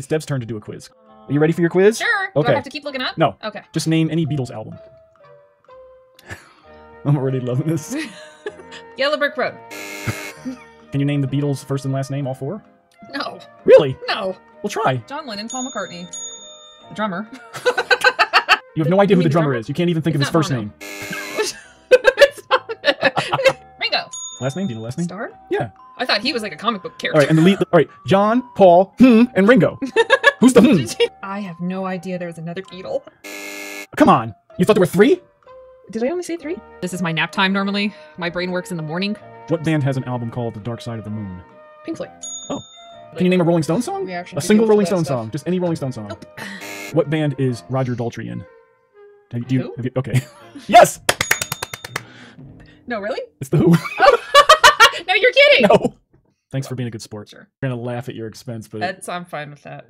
It's Dev's turn to do a quiz. Are you ready for your quiz? Sure. Okay. Do I have to keep looking up? No. Okay. Just name any Beatles album. I'm already loving this. Yellow Brick Road. Can you name the Beatles' first and last name, all four? No. Really? No. We'll try. John Lennon, Paul McCartney. The drummer. You have no idea who the the drummer drummer? is. You can't even think It's of his first Bono. name. Last name? Do you know last name? Starr? Yeah. I thought he was like a comic book character. right, and the lead. All right, John, Paul, hmm, and Ringo. Who's the hmm? I have no idea there was another Beatle. Come on. You thought there were three? Did I only say three? This is my nap time normally. My brain works in the morning. What band has an album called The Dark Side of the Moon? Pink Floyd. Oh. Can you name a Rolling Stone song? A single Rolling Stone stuff. song. Just any Rolling Stone song. Nope. What band is Roger Daltrey in? Have you, do you, Who? have you, okay. yes! No, really? It's the Who. kidding. no. Thanks for being a good sport. Sure. We're going to laugh at your expense, but That's I'm fine with that.